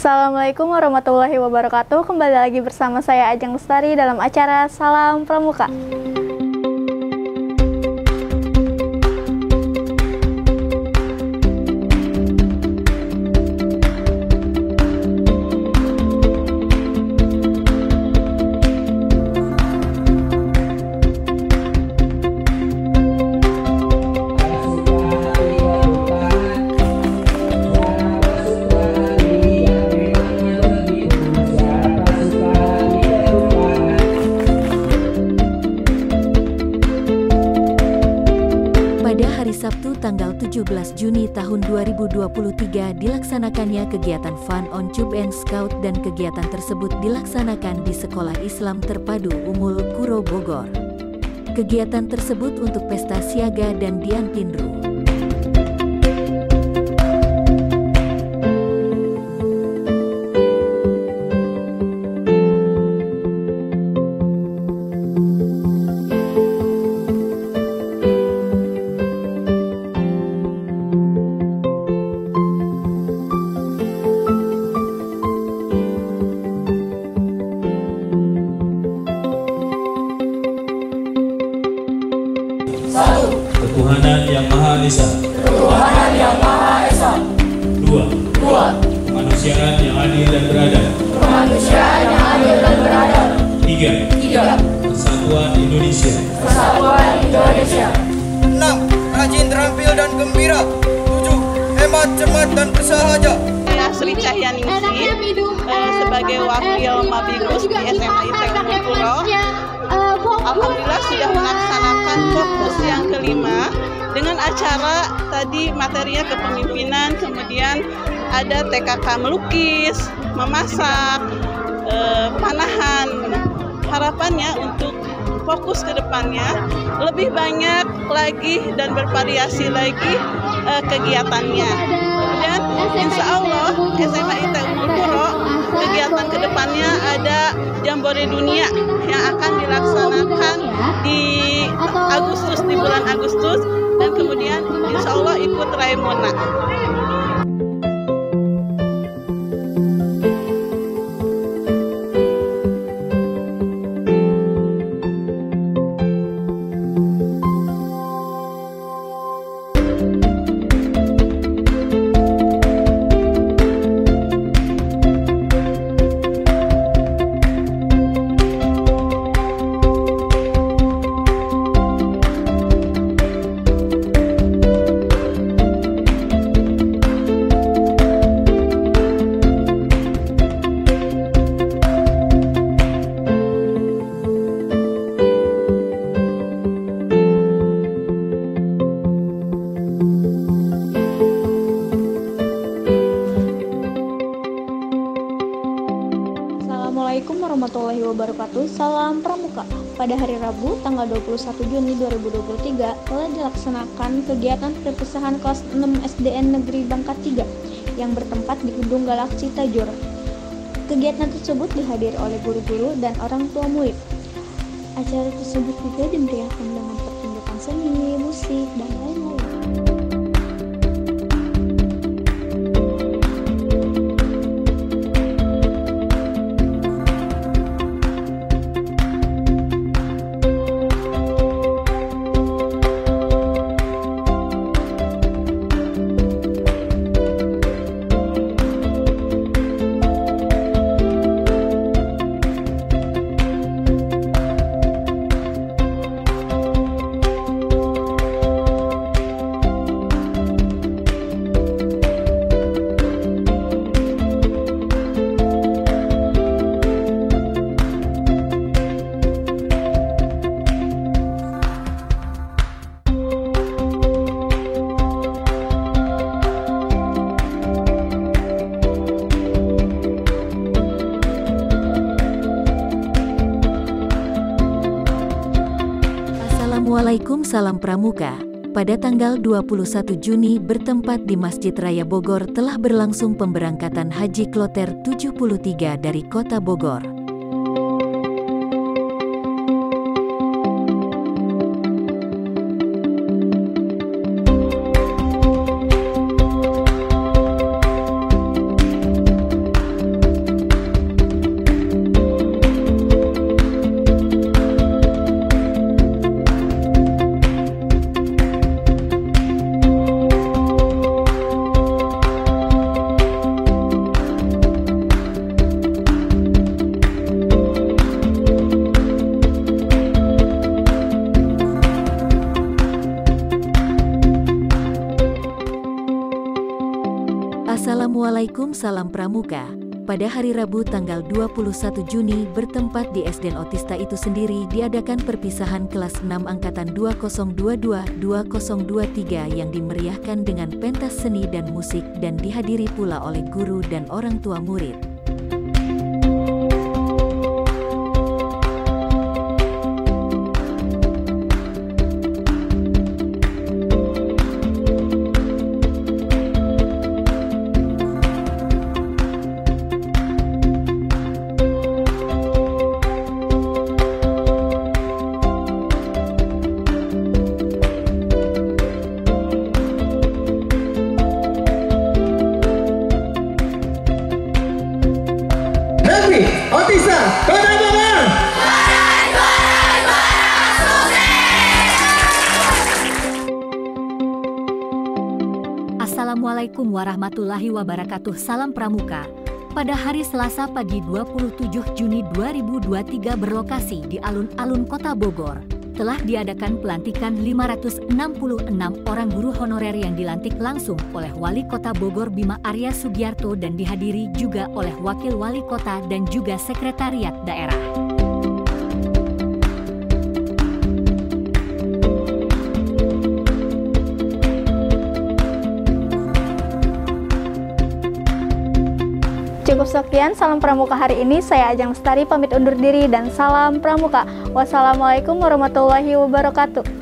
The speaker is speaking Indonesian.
Assalamualaikum warahmatullahi wabarakatuh. Kembali lagi bersama saya Ajeng Lestari dalam acara Salam Pramuka. Tanggal 17 Juni tahun 2023 dilaksanakannya kegiatan Fun on Tube and Scout dan kegiatan tersebut dilaksanakan di Sekolah Islam Terpadu Umul Kuro Bogor. Kegiatan tersebut untuk pesta siaga dan Dian Tindru. Esa. Ketuhanan yang Maha Esa. Dua. Dua. Kemanusiaan yang adil dan beradab. Kemanusiaan yang adil dan beradab. Tiga. Tiga. Kesatuan Indonesia. Kesatuan Indonesia. enam Rajin, terampil, dan gembira tujuh Hemat, cermat, dan bersahaja Sri Cahyaningsi eh, sebagai wakil Mabinus di SMA ITU Puro. Alhamdulillah sudah melaksanakan fokus yang kelima dengan acara tadi materinya kepemimpinan, kemudian ada TKK melukis, memasak, eh, panahan. Harapannya untuk fokus ke depannya lebih banyak lagi dan bervariasi lagi eh, kegiatannya. Kemudian insya Allah SMA ITU Mulkuro kegiatan ke depannya ada Jambore Dunia yang akan dilaksanakan di Agustus di bulan Agustus dan kemudian insya Allah ikut Raimuna. Warahmatullahi wabarakatuh. Salam Pramuka. Pada hari Rabu, tanggal 21 Juni 2023, telah dilaksanakan kegiatan perpisahan kelas 6 SDN Negeri Bangka 3 yang bertempat di Gedung Galaksi Tajur. Kegiatan tersebut dihadiri oleh guru-guru dan orang tua murid. Acara tersebut juga dimeriahkan dengan pertunjukan seni, musik, dan lain-lain. Assalamualaikum salam pramuka. Pada tanggal 21 Juni bertempat di Masjid Raya Bogor telah berlangsung pemberangkatan Haji Kloter 73 dari Kota Bogor. Assalamualaikum salam pramuka. Pada hari Rabu tanggal 21 Juni bertempat di SDN Otista itu sendiri diadakan perpisahan kelas 6 angkatan 2022-2023 yang dimeriahkan dengan pentas seni dan musik dan dihadiri pula oleh guru dan orang tua murid. Otisa Kota Bogor. Assalamualaikum warahmatullahi wabarakatuh. Salam Pramuka. Pada hari Selasa pagi 27 Juni 2023 berlokasi di alun-alun Kota Bogor, telah diadakan pelantikan 566 orang guru honorer yang dilantik langsung oleh Wali Kota Bogor Bima Arya Sugiarto dan dihadiri juga oleh Wakil Wali Kota dan juga Sekretariat Daerah. Cukup sekian salam pramuka hari ini. Saya Ajeng Lestari pamit undur diri dan salam pramuka. Wassalamualaikum warahmatullahi wabarakatuh.